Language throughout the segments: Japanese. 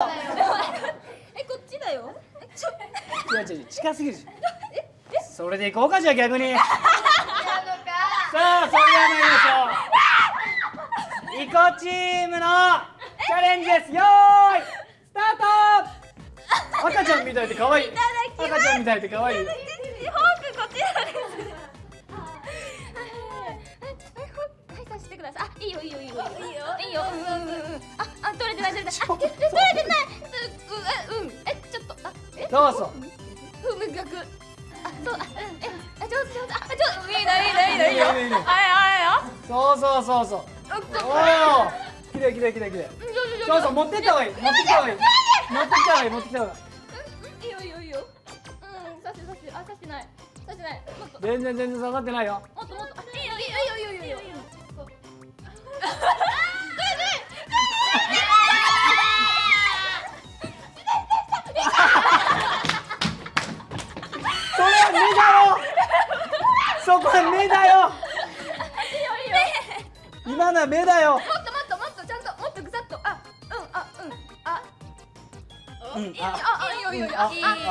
えこっちだよ。えちょ違う近すぎるそれでいこうかじゃあ逆に さあそれでは参りましょう。イコチームのチャレンジです。よーいスタート。赤ちゃんみたいで可愛い。赤ちゃんみたいで可愛い。フォークこはいさしてください。あいいよいいよいいよ。いいよいいよ。うんうんうんうんああ取れてない取れてない。あ取れてないとあえどうぞ。ふむ逆あそうあうんえあ上手上手あ上手いいないいないいない。よはいはいよ。そうそうそうそう。おおきれいきれいきれいきれいそうそう持ってった方がいい持ってきた方がいい。持ってきた方がいい持ってきた方がいい。いいよいいよいいよ。うんさしてさして。あさしてない。さしてない。全然全然刺さってないよそこは目だよ。今のは目だよ。もっともっともっとちゃんともっとぐさっと。あうんあうんあ。うんいいよああいいよいいよいいよ。ああいいよいいよ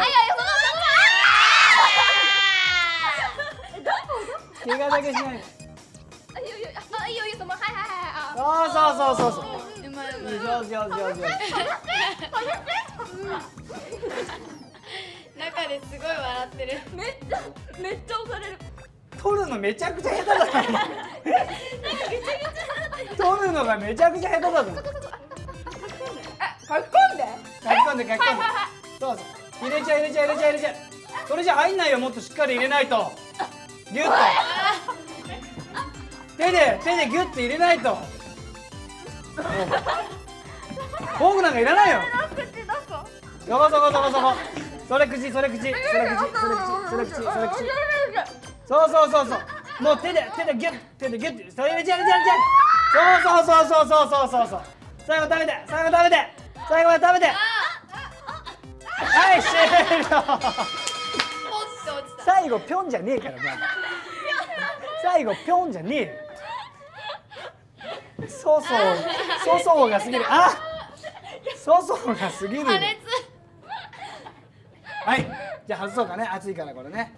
その怪我だけしないあいいよいいよあいいよいいよそのはいはいはいあそうそうそうそうそううまいうまい上手上手上手上手中ですごい笑ってる。めっちゃめっちゃ押される。取るのめちゃくちゃ下手だな取る。のがめちゃくちゃ下手だぞ。あ書き込んで。書き込んで書き込んで。そうそう入れちゃう入れちゃう入れちゃう入れちゃう。それじゃ入んないよもっとしっかり入れないと。ギュッと。手で手でギュッと入れないと。フォークなんかいらないよ。口どこそこそこそこそれ口それ口それ口それ口それ口。それ口そうそうそうそうもう手で手でギュッ手でギュッそれ入れちゃう入れちゃう入れちゃうそうそうそうそうそうそうそう最後食べて最後食べて最後まで食べてはい終了最後ぴょんじゃねえからもう最後ぴょんじゃねえよそうそうそうそうが過ぎるあそうそうが過ぎる破裂はい。じゃあ外そうかね。暑いからこれね。